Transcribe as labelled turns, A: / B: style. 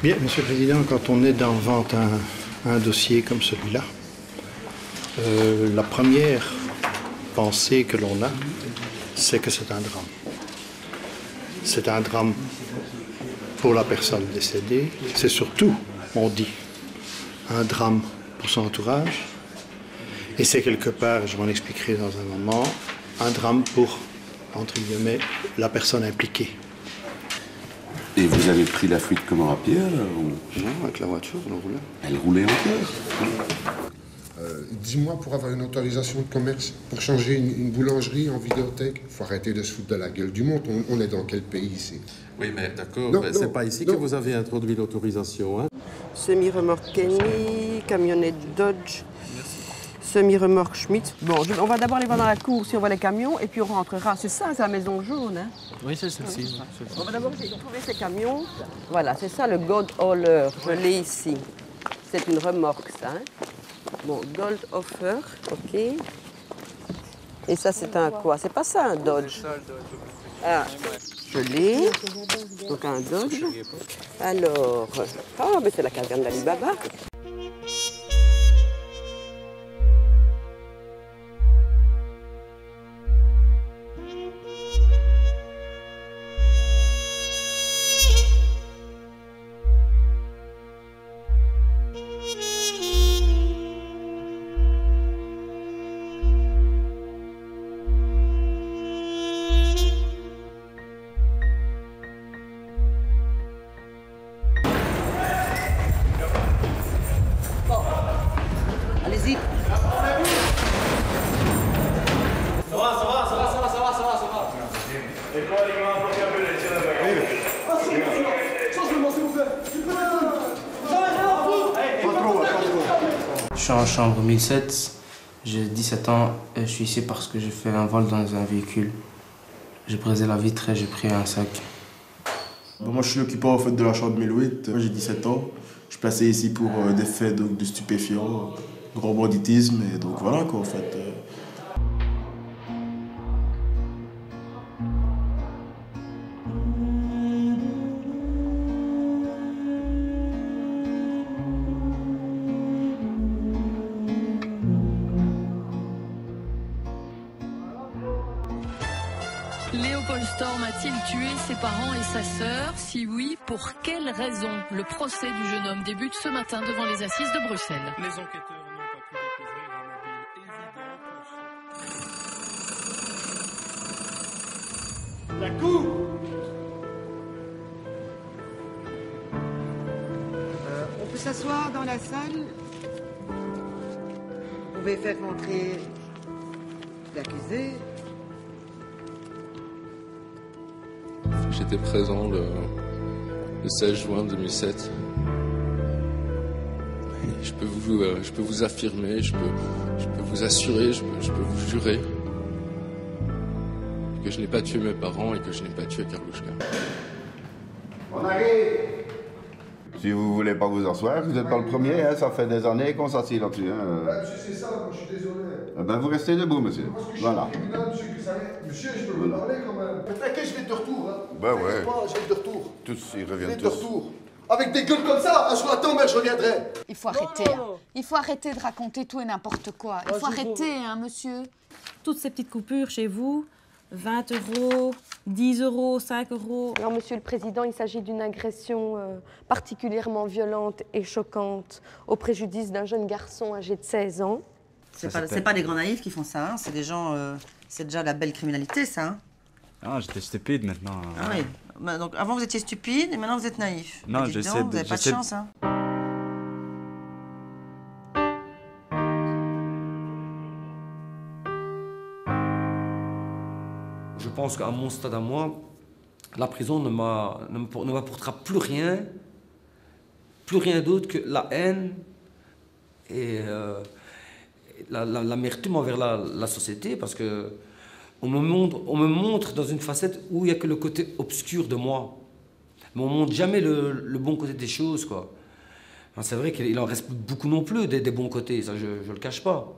A: Bien, Monsieur le Président, quand on est devant un, un dossier comme celui-là, euh, la première pensée que l'on a, c'est que c'est un drame. C'est un drame pour la personne décédée. C'est surtout, on dit, un drame pour son entourage. Et c'est quelque part, je m'en expliquerai dans un moment, un drame pour, entre guillemets, la personne impliquée.
B: Et vous avez pris la fuite comment à pied ou-
A: Non, avec la voiture, on roulait.
B: Elle roulait encore
C: Euh, Dis-moi, pour avoir une autorisation de commerce, pour changer une, une boulangerie en vidéothèque, faut arrêter de se foutre de la gueule du monde. On, on est dans quel pays ici?
D: Oui, mais d'accord, mais c'est pas ici
C: non.
D: que vous avez introduit l'autorisation. Hein?
E: Semi-remorque Kenny, camionnette Dodge, semi-remorque Schmidt. Bon, on va d'abord les voir dans la cour si on voit les camions et puis on rentrera. C'est ça, c'est la maison jaune. Hein?
F: Oui, c'est celle-ci.
E: On va d'abord trouver ces camions. Voilà, c'est ça le Gold Hauler. Je l'ai ici. C'est une remorque, ça. hein? Bon, Gold Offer, ok. Et ça, c'est un quoi? C'est pas ça, un Dodge? Ah, je l'ai. Donc un Dodge. Alors, ah, mais c'est la caserne d'Alibaba. Allez-y.
F: Je suis en chambre 1007, j'ai 17 ans et je suis ici parce que j'ai fait un vol dans un véhicule. J'ai brisé la vitre et j'ai pris un sac.
G: Bon, moi, je suis l'occupant en fait, de la chambre 1008. Moi, j'ai 17 ans. Je suis placé ici pour euh, des faits donc, de stupéfiants, grand banditisme. Et donc voilà quoi, en fait. euh.
H: Léopold Storm a-t-il tué ses parents et sa sœur? Si oui, pour quelle raison? Le procès du jeune homme débute ce matin devant les assises de Bruxelles.
I: Les enquêteurs
J: La cour
K: Euh, on peut s'asseoir dans la salle. Vous pouvez faire rentrer l'accusé.
D: J'étais présent le, le 16 juin 2007. Et je peux vous, euh, je peux vous affirmer, je peux, je peux vous assurer, je peux, je peux vous jurer que je n'ai pas tué mes parents et que je n'ai pas tué Karlouchka.
B: On arrive Si vous voulez pas vous asseoir, vous n'êtes pas le premier, hein, ça fait des années qu'on s'assied là-dessus. hein.
C: C'est ça, moi je suis désolé.
B: Eh ben, vous restez debout, monsieur. Voilà.
C: monsieur, que ça Monsieur, je peux
B: Voilà.
C: parler quand même. T'inquiète, je vais de retour. Hein.
B: Ben ouais.
C: Je vais de retour.
B: Tous, ils
C: Je vais
B: reviennent
C: de
B: tous.
C: retour. Avec des gueules comme ça, un jour attends, mais je reviendrai.
L: Il faut arrêter. Il faut arrêter de raconter tout et n'importe quoi. Il
M: Ah,
L: faut
M: je
L: arrêter, hein, monsieur.
M: Toutes ces petites coupures chez vous, 20 euros, 10 euros, 5 euros.
N: Alors, Monsieur le Président, il s'agit d'une agression euh, particulièrement violente et choquante au préjudice d'un jeune garçon âgé de 16 ans.
O: C'est pas, pas des grands naïfs qui font ça, hein, c'est des gens. euh, c'est déjà la belle criminalité, ça. hein.
P: Ah, j'étais stupide maintenant.
O: Ah oui. Bah, donc avant vous étiez stupide et maintenant vous êtes naïf.
P: Non, j'essaie de-
O: Vous n'avez pas de- chance, hein.
Q: Pense qu'à mon stade à moi, la prison ne ne ne m'apportera plus rien, plus rien d'autre que la haine et euh, la- la- l'amertume envers la, société, parce que on me, montre, on me montre dans une facette où il n'y a que le côté obscur de moi. Mais on ne montre jamais le, bon côté des choses, quoi. C'est vrai qu'il en reste beaucoup non plus des, des bons côtés, ça je ne le cache pas.